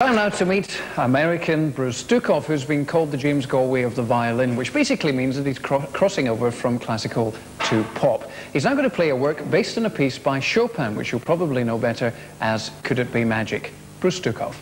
Time now to meet American Bruce Dukov, who's been called the James Galway of the violin, which basically means that he's cro crossing over from classical to pop. He's now going to play a work based on a piece by Chopin, which you'll probably know better as Could It Be Magic? Bruce Dukov.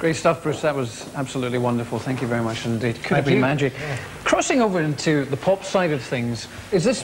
Great stuff, Bruce. That was absolutely wonderful. Thank you very much indeed. Could Thank it be you. magic? Yeah. Crossing over into the pop side of things, is this